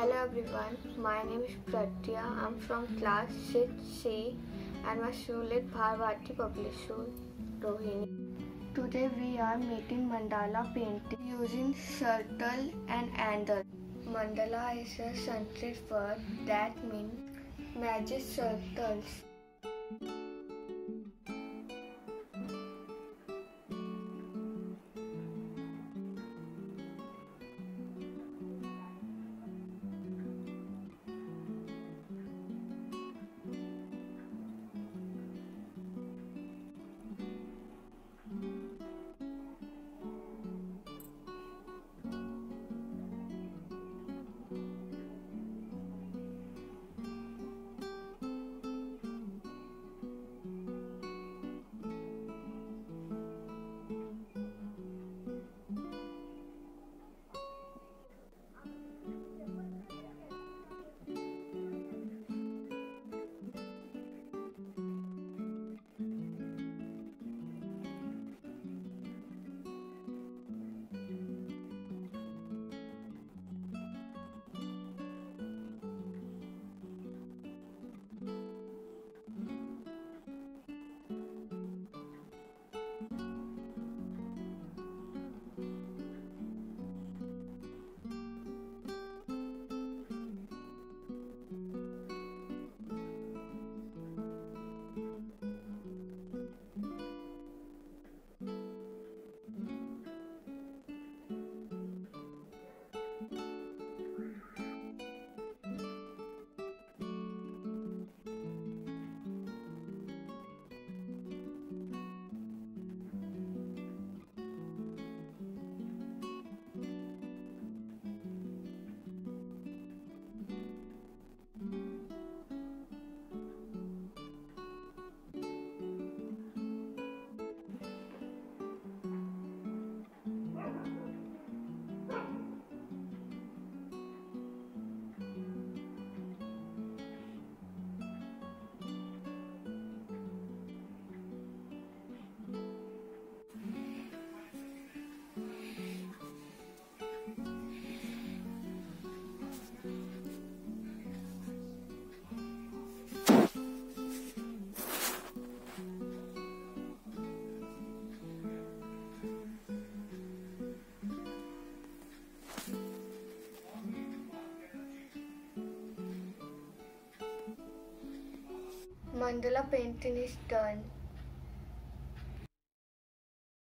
Hello everyone, my name is Pragya. I'm from class 6C and my school is Bharati Public School, Rohini. Today we are making mandala painting using circle and handle. Mandala is a Sanskrit word that means magic circles. Mandala painting is done.